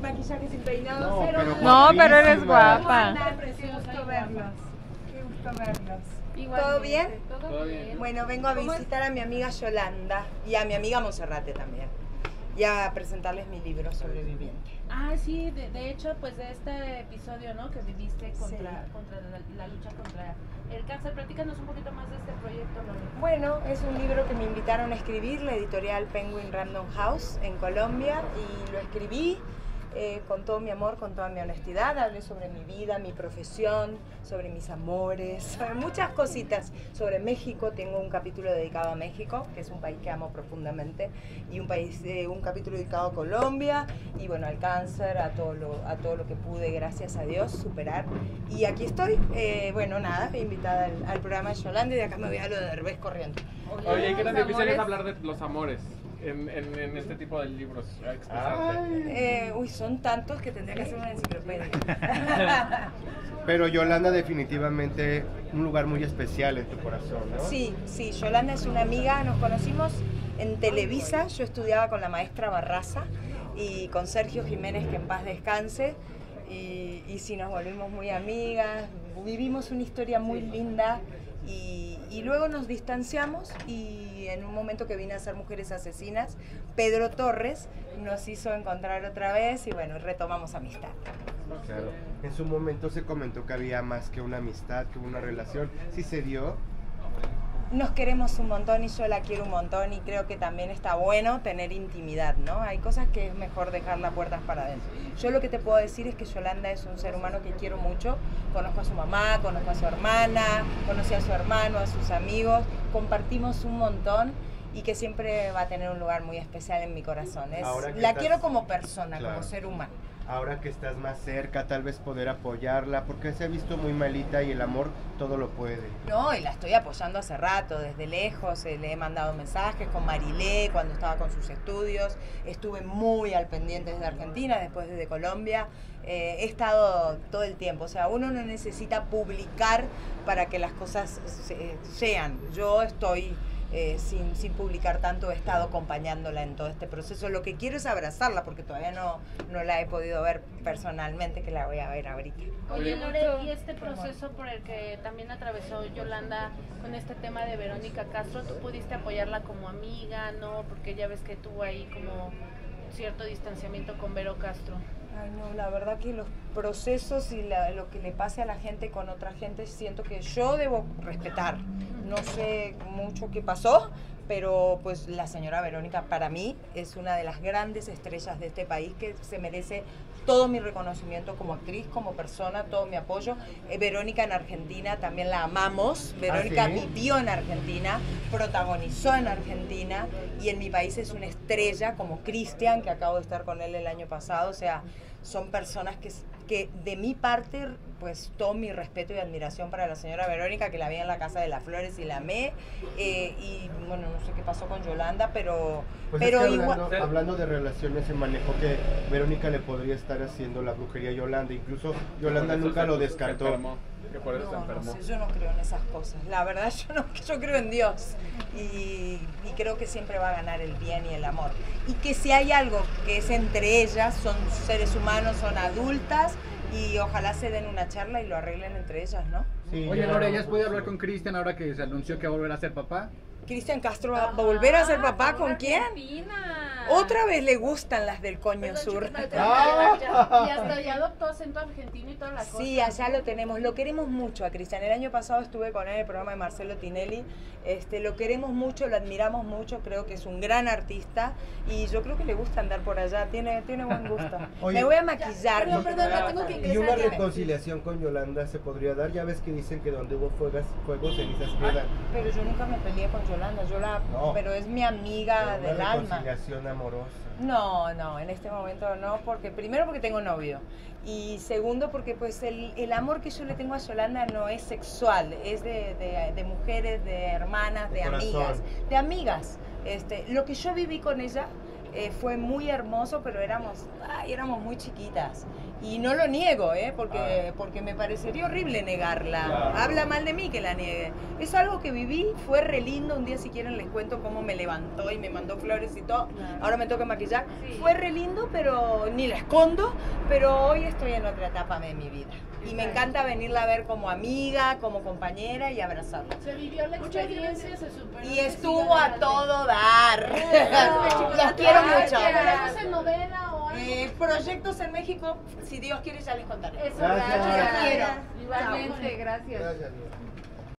sin maquillaje, sin peinado, No, cero. pero No, pero eres guapa. Qué gusto verlos. Qué gusto verlos. ¿Todo bien? Todo bien. Bueno, vengo a visitar a mi amiga Yolanda y a mi amiga Monserrate también. Y a presentarles mi libro Sobreviviente. Ah, sí, de, de hecho, pues de este episodio, ¿no? Que viviste contra, Sí. contra la, la lucha contra el cáncer. Platícanos un poquito más de este proyecto, Lore. Bueno, es un libro que me invitaron a escribir, la editorial Penguin Random House en Colombia, y lo escribí eh, con todo mi amor, con toda mi honestidad. Hablé sobre mi vida, mi profesión, sobre mis amores, sobre muchas cositas. Sobre México, tengo un capítulo dedicado a México, que es un país que amo profundamente, y un, país, eh, un capítulo dedicado a Colombia, y bueno, al cáncer, a todo lo, a todo lo que pude, gracias a Dios, superar. Y aquí estoy, eh, bueno, nada, invitada al, al programa de Yolanda, y de acá me voy a lo de Derbez corriendo. Oye, ¿qué es amores. hablar de los amores en, en, en este tipo de libros? Eh, uy, son tantos que tendría que hacer una enciclopedia. Pero Yolanda definitivamente un lugar muy especial en tu corazón, ¿no? Sí, sí, Yolanda es una amiga, nos conocimos en Televisa, yo estudiaba con la maestra Barraza y con Sergio Jiménez, que en paz descanse, y, y sí, nos volvimos muy amigas, vivimos una historia muy linda y, y luego nos distanciamos y en un momento que vine a ser Mujeres Asesinas, Pedro Torres nos hizo encontrar otra vez y bueno, retomamos amistad. Claro. En su momento se comentó que había más que una amistad, que una relación. Sí se dio. Nos queremos un montón y yo la quiero un montón y creo que también está bueno tener intimidad, ¿no? Hay cosas que es mejor dejar las puertas para adentro. Yo lo que te puedo decir es que Yolanda es un ser humano que quiero mucho. Conozco a su mamá, conozco a su hermana, conocí a su hermano, a sus amigos, compartimos un montón y que siempre va a tener un lugar muy especial en mi corazón. Es- la estás- quiero como persona, Claro. como ser humano. Ahora que estás más cerca, tal vez poder apoyarla, porque se ha visto muy malita y el amor todo lo puede. No, y la estoy apoyando hace rato, desde lejos, eh, le he mandado mensajes con Marilé cuando estaba con sus estudios, estuve muy al pendiente desde Argentina, después desde Colombia, eh, he estado todo el tiempo, o sea, uno no necesita publicar para que las cosas se- sean, yo estoy... eh, sin, sin publicar tanto, he estado acompañándola en todo este proceso. Lo que quiero es abrazarla, porque todavía no, no la he podido ver personalmente, que la voy a ver ahorita. Oye, Lore, y este proceso por el que también atravesó Yolanda con este tema de Verónica Castro, ¿tú pudiste apoyarla como amiga, no? Porque ya ves que tuvo ahí como cierto distanciamiento con Vero Castro. Ay, no, la verdad que los procesos y la- lo que le pase a la gente con otra gente siento que yo debo respetar. No sé mucho qué pasó, pero pues la señora Verónica para mí es una de las grandes estrellas de este país que se merece todo mi reconocimiento como actriz, como persona, todo mi apoyo. Eh, Verónica en Argentina también la amamos. Verónica sí? vivió en Argentina, protagonizó en Argentina y en mi país es una estrella como Cristian, que acabo de estar con él el año pasado. O sea, son personas que, que de mi parte, pues todo mi respeto y admiración para la señora Verónica, que la vi en la Casa de las Flores y la amé. Eh, y bueno, no sé qué pasó con Yolanda, pero, Pues pero es que igual... hablando, hablando de relaciones se manejó que Verónica le podría estar haciendo la brujería a Yolanda. Incluso Yolanda nunca lo se descartó. enfermó, que por eso se No, no sé, yo no creo en esas cosas. La verdad, yo, no, yo creo en Dios. Y, y creo que siempre va a ganar el bien y el amor. Y que si hay algo que es entre ellas, son seres humanos, son adultas, y ojalá se den una charla y lo arreglen entre ellas, ¿no? Sí, Oye, Lore, ¿ya has podido hablar con Cristian ahora que se anunció que va a volver a ser papá? Cristian Castro va a volver a ser papá con quién? Otra vez le gustan las del coño sur. Ah. Y hasta ya adoptó acento argentino y toda la cosa. Sí, allá lo tenemos. Lo queremos mucho a Cristian. El año pasado estuve con él en el programa de Marcelo Tinelli. Este, lo queremos mucho, lo admiramos mucho. Creo que es un gran artista y yo creo que le gusta andar por allá. Tiene, tiene buen gusto. Oye. Me voy a maquillar. Perdón, perdón, la tengo que Y una reconciliación con Yolanda se podría dar. Ya ves que dicen que donde hubo fuegas, fuegos, cenizas quedan. Pero yo nunca me peleé con Yolanda. Yo la, No. pero es mi amiga del alma. Amorosa. No, no, en este momento no, porque primero porque tengo novio y segundo porque pues el, el amor que yo le tengo a Yolanda no es sexual, es de, de- de mujeres, de hermanas, de, amigas, de amigas. Este, lo que yo viví con ella eh, fue muy hermoso, pero éramos, ay, éramos muy chiquitas. Y no lo niego, ¿eh? porque, porque me parecería horrible negarla. Claro. Habla mal de mí que la niegue. Es algo que viví, fue re lindo. Un día, si quieren, les cuento cómo me levantó y me mandó flores y todo. Ahora me toca maquillar. Sí. Fue re lindo, pero ni la escondo. Pero hoy estoy en otra etapa de mi vida. Y me encanta venirla a ver como amiga, como compañera y abrazarla. Se vivió la Muchas experiencia, se superó. Y estuvo a todo dar. Los quiero mucho. ¿Tenemos en novela o algo? Eh, proyectos en México, si Dios quiere ya les contaré. Eso, Gracias. gracias. Igualmente, gracias. Gracias.